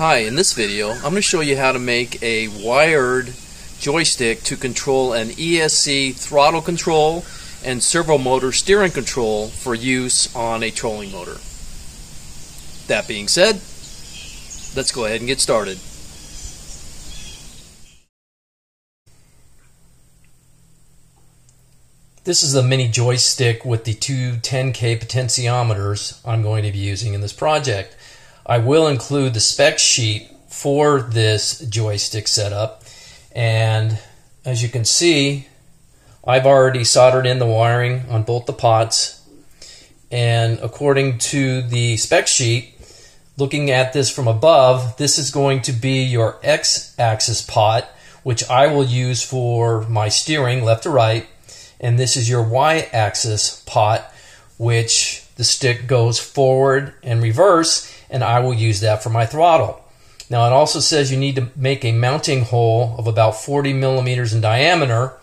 Hi, in this video I'm going to show you how to make a wired joystick to control an ESC throttle control and servo motor steering control for use on a trolling motor. That being said, let's go ahead and get started. This is the mini joystick with the two 10K potentiometers I'm going to be using in this project. I will include the spec sheet for this joystick setup. And as you can see I've already soldered in the wiring on both the pots. And according to the spec sheet looking at this from above this is going to be your x-axis pot which I will use for my steering left to right. And this is your y-axis pot which the stick goes forward and reverse and I will use that for my throttle. Now it also says you need to make a mounting hole of about 40 millimeters in diameter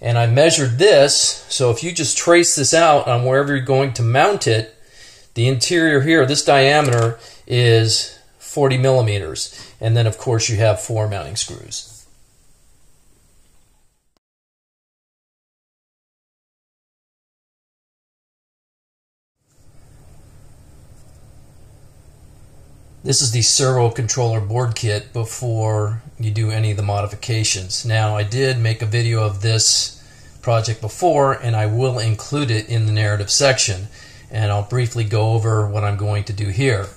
and I measured this so if you just trace this out on wherever you're going to mount it the interior here this diameter is 40 millimeters and then of course you have four mounting screws. This is the servo controller board kit before you do any of the modifications. Now I did make a video of this project before and I will include it in the narrative section and I'll briefly go over what I'm going to do here.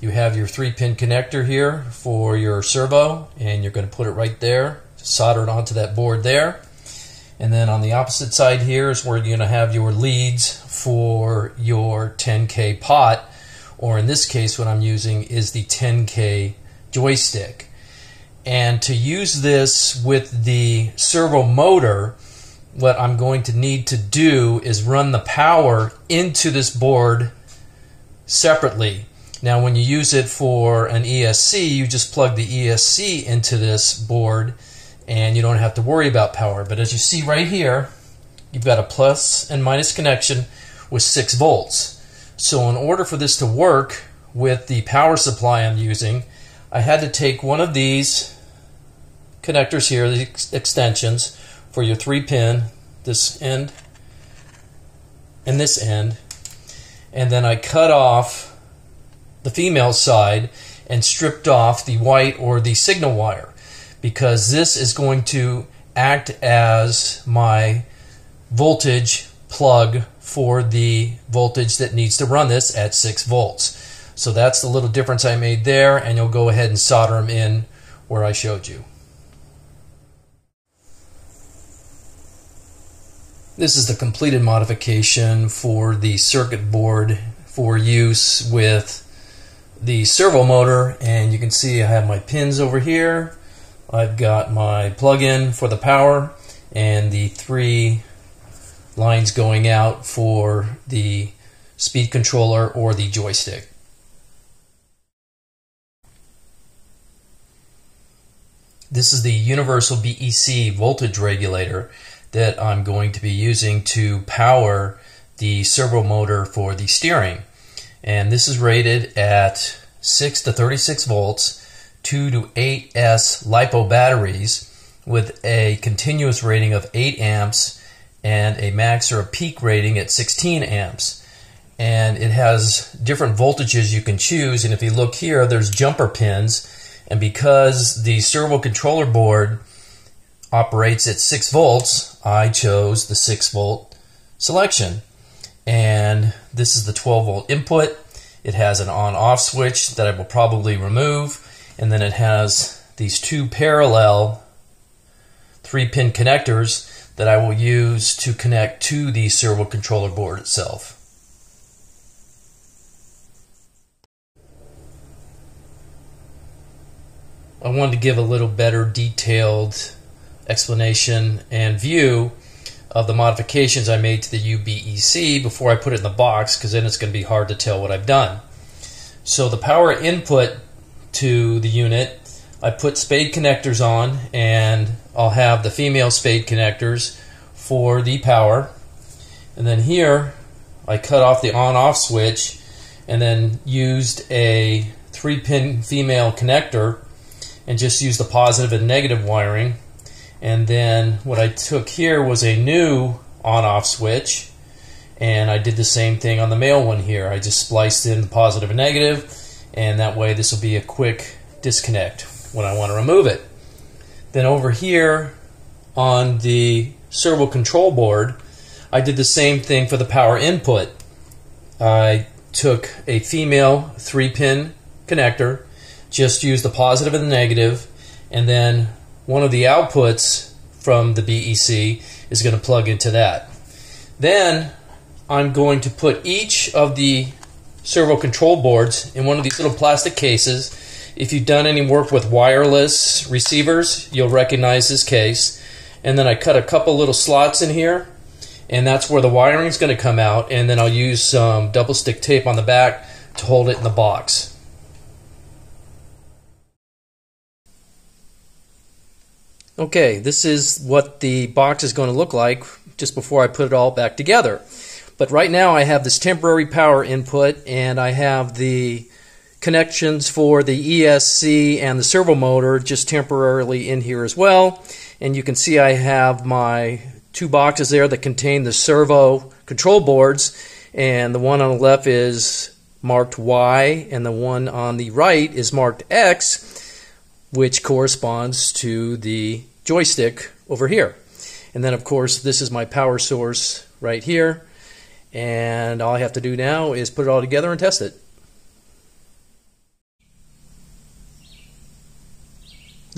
You have your three pin connector here for your servo and you're going to put it right there, solder it onto that board there. And then on the opposite side here is where you're going to have your leads for your 10K pot or in this case, what I'm using is the 10K joystick. And to use this with the servo motor, what I'm going to need to do is run the power into this board separately. Now, when you use it for an ESC, you just plug the ESC into this board and you don't have to worry about power. But as you see right here, you've got a plus and minus connection with 6 volts. So in order for this to work with the power supply I'm using, I had to take one of these connectors here, the extensions for your three pin, this end and this end, and then I cut off the female side and stripped off the white or the signal wire because this is going to act as my voltage plug for the voltage that needs to run this at 6 volts. So that's the little difference I made there, and you'll go ahead and solder them in where I showed you. This is the completed modification for the circuit board for use with the servo motor and you can see I have my pins over here. I've got my plug-in for the power and the three lines going out for the speed controller or the joystick. This is the universal BEC voltage regulator that I'm going to be using to power the servo motor for the steering. And this is rated at 6 to 36 volts, 2 to 8S LiPo batteries with a continuous rating of 8 amps and a max or a peak rating at 16 amps. And it has different voltages you can choose. And if you look here, there's jumper pins. And because the servo controller board operates at 6 volts, I chose the 6 volt selection. And this is the 12 volt input. It has an on off switch that I will probably remove. And then it has these two parallel three pin connectors that I will use to connect to the servo controller board itself. I wanted to give a little better detailed explanation and view of the modifications I made to the UBEC before I put it in the box because then it's going to be hard to tell what I've done. So the power input to the unit, I put spade connectors on and I'll have the female spade connectors for the power. And then here, I cut off the on-off switch and then used a three pin female connector and just use the positive and negative wiring. And then what I took here was a new on off switch and I did the same thing on the male one here. I just spliced in the positive and negative and that way this will be a quick disconnect when I want to remove it. Then over here on the servo control board, I did the same thing for the power input. I took a female three pin connector, just used the positive and the negative, and then one of the outputs from the BEC is going to plug into that. Then I'm going to put each of the servo control boards in one of these little plastic cases. If you've done any work with wireless receivers, you'll recognize this case. And then I cut a couple little slots in here and that's where the wiring is going to come out and then I'll use some double stick tape on the back to hold it in the box. Okay, this is what the box is going to look like just before I put it all back together. But right now I have this temporary power input and I have the connections for the ESC and the servo motor just temporarily in here as well. And you can see I have my two boxes there that contain the servo control boards, and the one on the left is marked Y, and the one on the right is marked X, which corresponds to the joystick over here. And then, of course, this is my power source right here, and all I have to do now is put it all together and test it.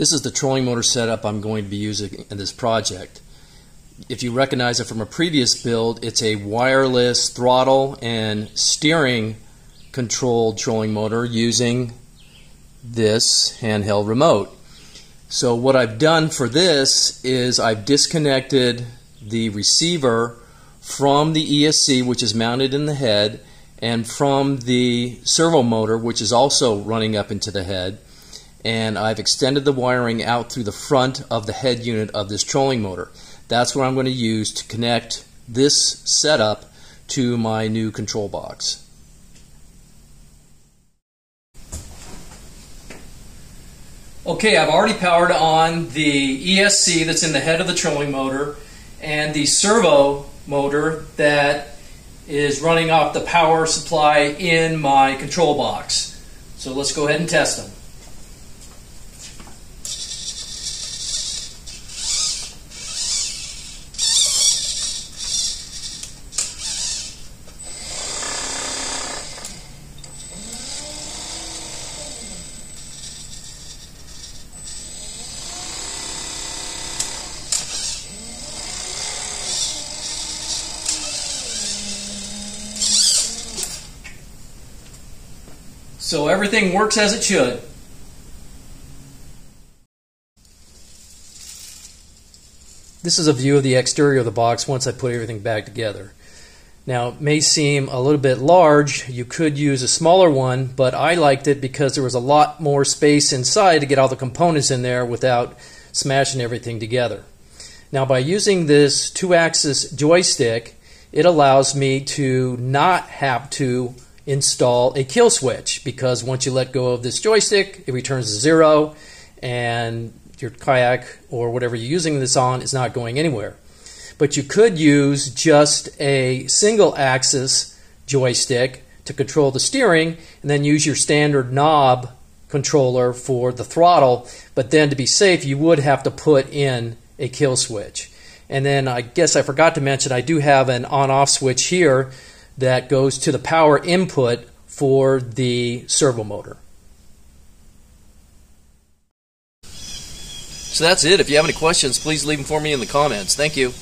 This is the trolling motor setup I'm going to be using in this project if you recognize it from a previous build, it's a wireless throttle and steering controlled trolling motor using this handheld remote. So what I've done for this is I've disconnected the receiver from the ESC which is mounted in the head and from the servo motor which is also running up into the head and I've extended the wiring out through the front of the head unit of this trolling motor. That's what I'm going to use to connect this setup to my new control box. Okay, I've already powered on the ESC that's in the head of the trolling motor and the servo motor that is running off the power supply in my control box. So let's go ahead and test them. So everything works as it should. This is a view of the exterior of the box once I put everything back together. Now, it may seem a little bit large. You could use a smaller one, but I liked it because there was a lot more space inside to get all the components in there without smashing everything together. Now, by using this two axis joystick, it allows me to not have to install a kill switch because once you let go of this joystick, it returns to zero and your kayak or whatever you're using this on is not going anywhere. But you could use just a single axis joystick to control the steering and then use your standard knob controller for the throttle. But then to be safe, you would have to put in a kill switch. And then I guess I forgot to mention I do have an on off switch here that goes to the power input for the servo motor. So that's it. If you have any questions, please leave them for me in the comments. Thank you.